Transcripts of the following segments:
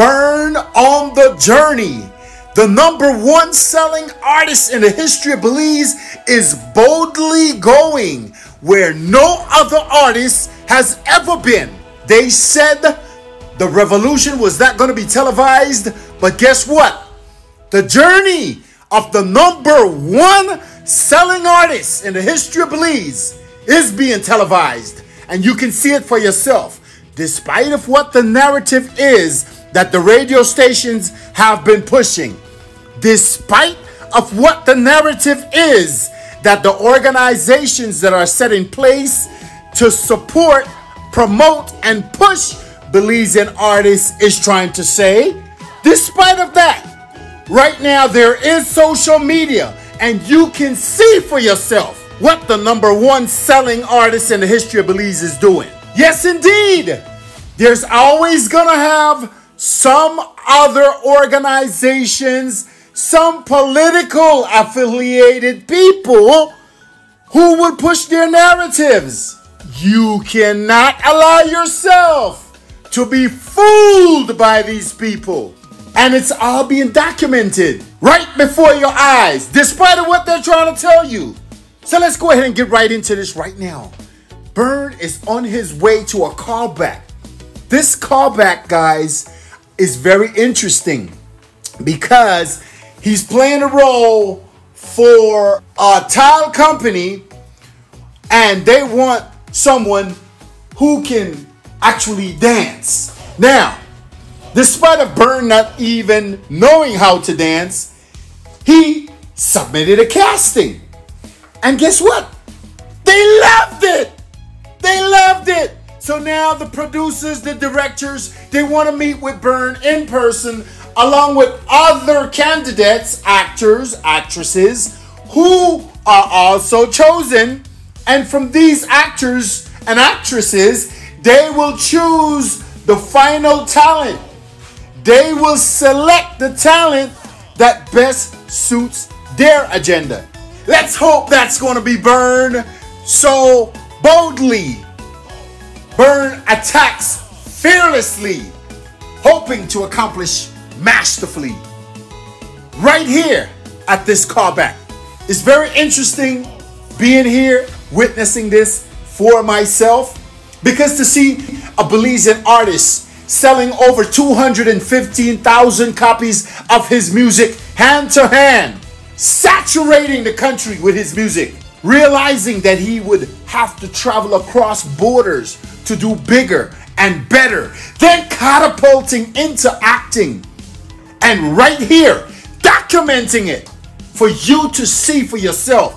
Berne on the Journey. The number one selling artist in the history of Belize is boldly going where no other artist has ever been. They said the revolution was not going to be televised, but guess what? The journey of the number one selling artist in the history of Belize is being televised, and you can see it for yourself. Despite of what the narrative is that the radio stations have been pushing, despite of what the narrative is that the organizations that are set in place to support, promote, and push Belizean artists is trying to say. Despite of that, right now there is social media and you can see for yourself what the number one selling artist in the history of Belize is doing. Yes, indeed. There's always gonna have some other organizations some political affiliated people who will push their narratives. You cannot allow yourself to be fooled by these people. And it's all being documented right before your eyes, despite of what they're trying to tell you. So let's go ahead and get right into this right now. Berne is on his way to a callback. This callback, guys, is very interesting because He's playing a role for a tile company and they want someone who can actually dance. Now, despite of Berne not even knowing how to dance, he submitted a casting. And guess what? They loved it. They loved. So now the producers, the directors, they want to meet with Berne in person along with other candidates, actors, actresses, who are also chosen. And from these actors and actresses, they will choose the final talent. They will select the talent that best suits their agenda. Let's hope that's going to be Berne so boldly. Berne attacks fearlessly, hoping to accomplish masterfully right here at this callback. It's very interesting being here, witnessing this for myself, because to see a Belizean artist selling over 215,000 copies of his music hand to hand, saturating the country with his music, realizing that he would have to travel across borders to do bigger and better, then catapulting into acting. And right here, documenting it for you to see for yourself,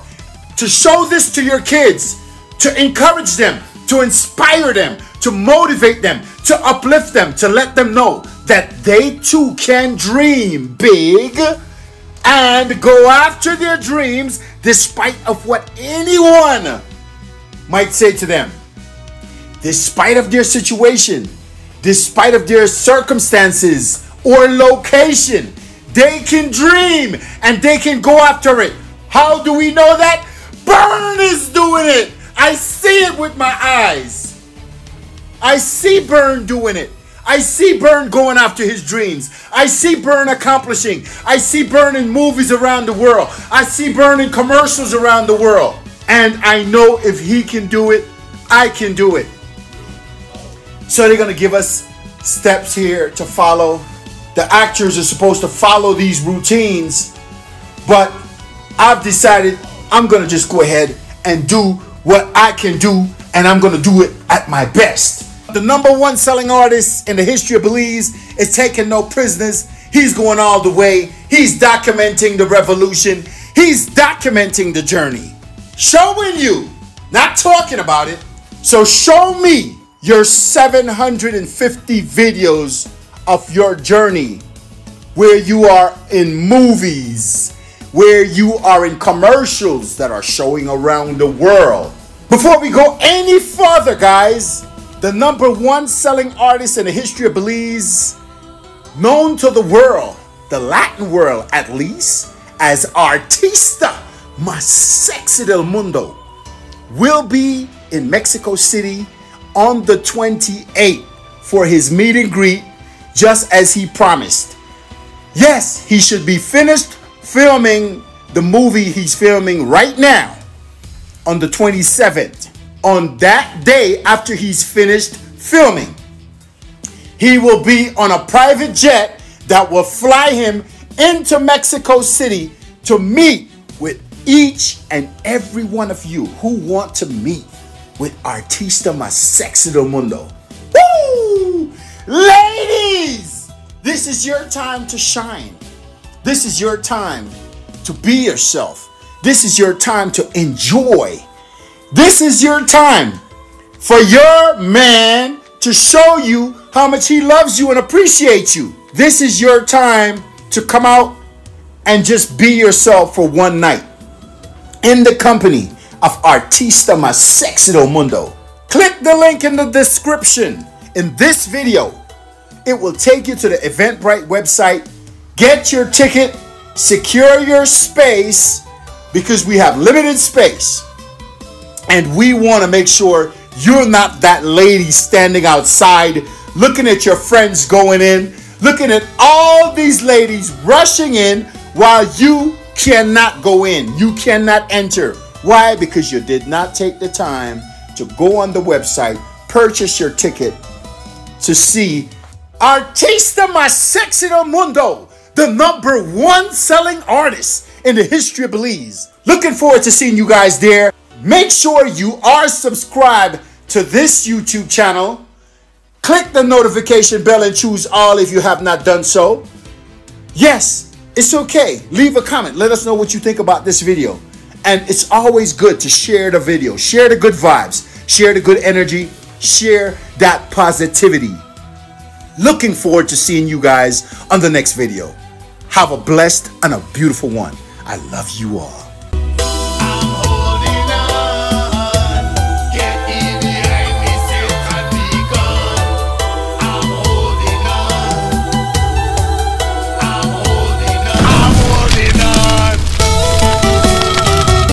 to show this to your kids, to encourage them, to inspire them, to motivate them, to uplift them, to let them know that they too can dream big and go after their dreams despite of what anyone might say to them. Despite of their situation, despite of their circumstances, or location. They can dream and they can go after it. How do we know that? Berne is doing it. I see it with my eyes. I see Berne doing it. I see Berne going after his dreams. I see Berne accomplishing. I see Berne in movies around the world. I see Berne in commercials around the world. And I know if he can do it, I can do it. So they're going to give us steps here to follow the actors are supposed to follow these routines, but I've decided I'm gonna just go ahead and do what I can do, and I'm gonna do it at my best. The number one selling artist in the history of Belize is taking no prisoners. He's going all the way. He's documenting the revolution. He's documenting the journey. Showing you, not talking about it. So show me your 750 videos of your journey where you are in movies, where you are in commercials that are showing around the world. Before we go any further, guys, the number one selling artist in the history of Belize, known to the world, the Latin world at least, as Artista Más Sexy del Mundo, will be in Mexico City on the 28th for his meet and greet just as he promised. Yes, he should be finished filming the movie he's filming right now on the 27th. On that day, after he's finished filming, he will be on a private jet that will fly him into Mexico City to meet with each and every one of you who want to meet with Artista Más Sexy del Mundo. Woo! Ladies, this is your time to shine. This is your time to be yourself. This is your time to enjoy. This is your time for your man to show you how much he loves you and appreciates you. This is your time to come out and just be yourself for one night in the company of Artista Más Sexy del Mundo. Click the link in the description in this video. It will take you to the Eventbrite website. Get your ticket, secure your space because we have limited space. And we want to make sure you're not that lady standing outside looking at your friends going in, looking at all these ladies rushing in while you cannot go in. You cannot enter. Why? Because you did not take the time to go on the website, purchase your ticket to see Artista Más Sexy del Mundo, the number one selling artist in the history of Belize. Looking forward to seeing you guys there. Make sure you are subscribed to this YouTube channel. Click the notification bell and choose all if you have not done so. Yes, it's okay. Leave a comment. Let us know what you think about this video. And it's always good to share the video, share the good vibes, share the good energy, share that positivity. Looking forward to seeing you guys on the next video. Have a blessed and a beautiful one. I love you all.